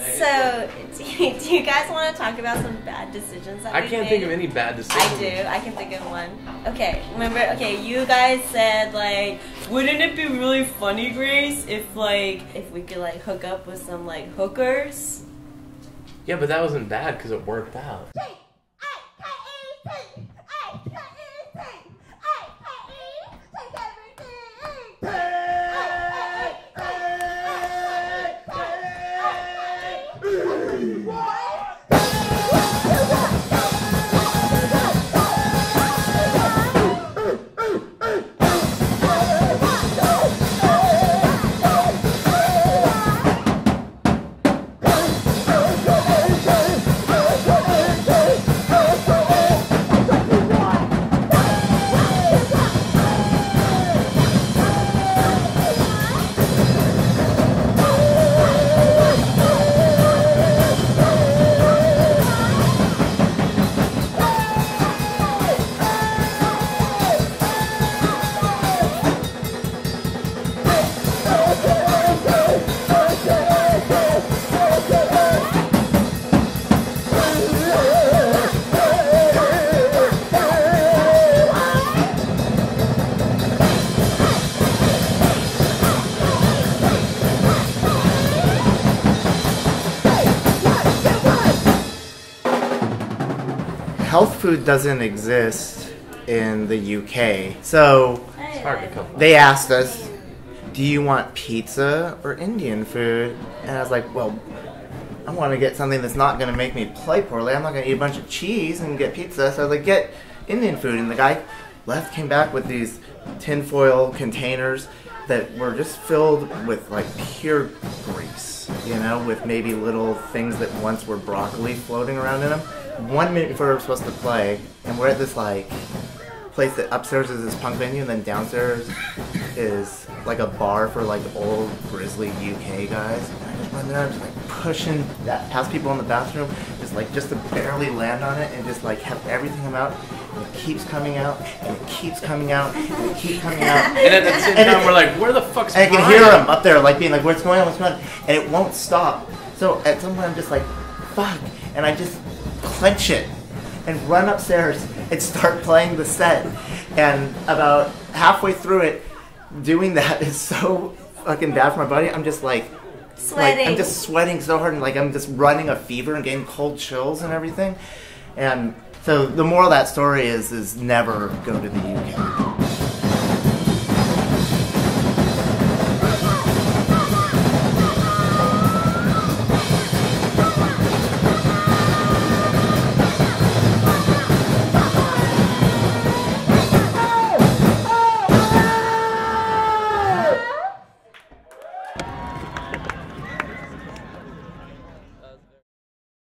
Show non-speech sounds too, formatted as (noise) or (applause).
So, (laughs) do you, do you guys want to talk about some bad decisions that I we can't made? think of any bad decisions. I do. I can think of one. Okay, remember? Okay, you guys said like, wouldn't it be really funny, Grace, if like if we could like hook up with some like hookers? Yeah, but that wasn't bad because it worked out. Woo! Health food doesn't exist in the UK. So It's hard to come. by. they asked us, Do you want pizza or Indian food? And I was like, Well, I want to get something that's not going to make me play poorly. I'm not going to eat a bunch of cheese and get pizza. So I was like, Get Indian food. And the guy left, came back with these tinfoil containers that were just filled with like pure grease, you know, with maybe little things that once were broccoli floating around in them. One minute before we were supposed to play, and we're at this like place that upstairs is this punk venue, and then downstairs is like a bar for like old grizzly UK guys. And I just run there, I'm just like pushing that past people in the bathroom, just like just to barely land on it, and just like have everything come out. And it keeps coming out, and it keeps coming out, and it keeps coming out. (laughs) And at the same And time, it- we're like, where the fuck's And I can hear them up there, like being like, "What's going on? What's going on?" And it won't stop. So at some point, I'm just like, "Fuck!" And I just clench it and run upstairs and start playing the set. And about halfway through it, doing that is so fucking bad for my body. I'm just like, Sweating. like I'm just sweating so hard and like I'm just running a fever and getting cold chills and everything. And so the moral of that story is is never go to the UK.